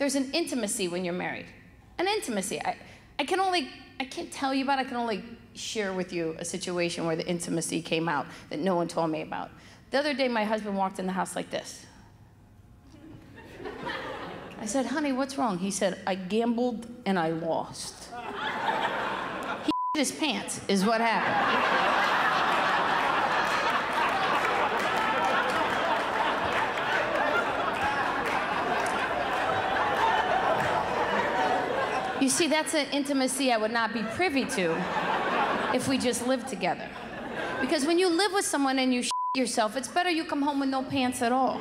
there's an intimacy when you're married. An intimacy. I, I can only, I can't tell you about, I can only share with you a situation where the intimacy came out that no one told me about. The other day, my husband walked in the house like this. I said, honey, what's wrong? He said, I gambled and I lost. he his pants, is what happened. You see, that's an intimacy I would not be privy to if we just lived together. Because when you live with someone and you yourself, it's better you come home with no pants at all.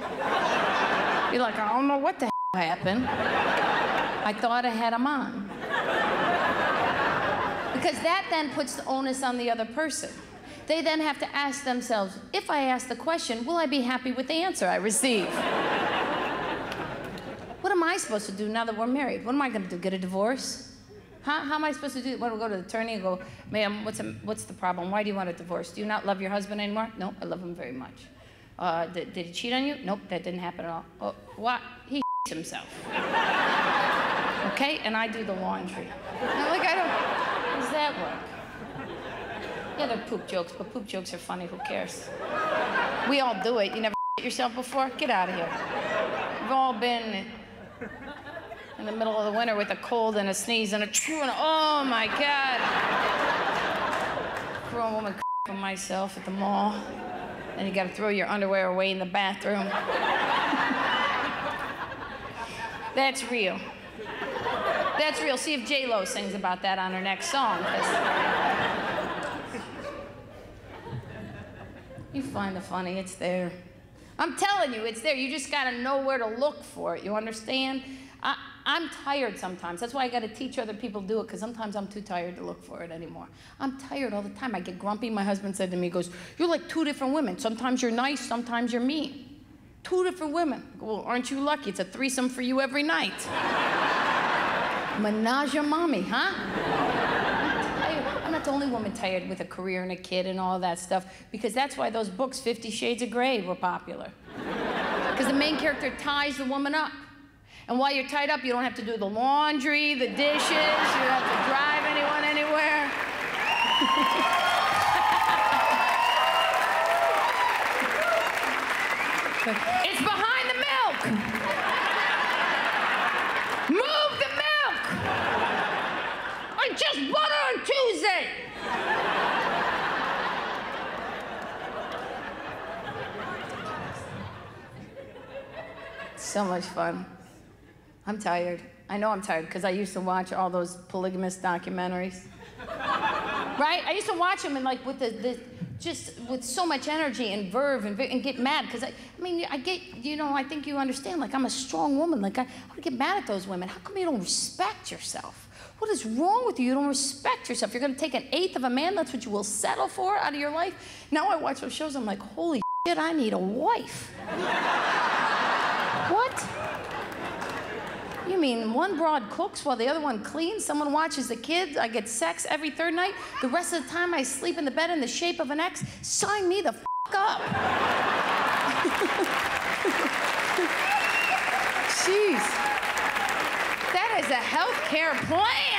You're like, I don't know what the happened. I thought I had them on. Because that then puts the onus on the other person. They then have to ask themselves, if I ask the question, will I be happy with the answer I receive? Am I supposed to do now that we're married? What am I going to do? Get a divorce? How, how am I supposed to do? It? What, do we go to the attorney and go, ma'am, what's, what's the problem? Why do you want a divorce? Do you not love your husband anymore? No, I love him very much. Uh, did, did, he cheat on you? Nope, that didn't happen at all. Oh, what? He himself. Okay? And I do the laundry. Like, I don't. Does that work? Yeah, they're poop jokes, but poop jokes are funny. Who cares? We all do it. You never yourself before? Get out of here. We've all been in the middle of the winter with a cold and a sneeze and a chew and oh my God. Grown woman on myself at the mall. And you gotta throw your underwear away in the bathroom. That's real. That's real. See if J Lo sings about that on her next song. you find the funny, it's there. I'm telling you, it's there. You just got to know where to look for it. You understand? I, I'm tired sometimes. That's why I got to teach other people to do it because sometimes I'm too tired to look for it anymore. I'm tired all the time. I get grumpy. My husband said to me, he goes, You're like two different women. Sometimes you're nice, sometimes you're mean. Two different women. Well, aren't you lucky? It's a threesome for you every night. Menage a mommy, huh? Not the only woman tired with a career and a kid and all that stuff, because that's why those books, Fifty Shades of Grey, were popular. Because the main character ties the woman up. And while you're tied up, you don't have to do the laundry, the dishes, you don't have to drive anyone anywhere. It's behind the milk. Move the milk. I just on Tuesday. So much fun. I'm tired. I know I'm tired because I used to watch all those polygamous documentaries. right? I used to watch them and like with the, the just with so much energy and verve and, and get mad because I, I mean I get you know I think you understand like I'm a strong woman like I, I would get mad at those women how come you don't respect yourself what is wrong with you you don't respect yourself you're going to take an eighth of a man that's what you will settle for out of your life now I watch those shows I'm like holy shit I need a wife what you mean one broad cooks while the other one cleans? Someone watches the kids? I get sex every third night? The rest of the time I sleep in the bed in the shape of an X? Sign me the f up. Jeez. That is a health care plan.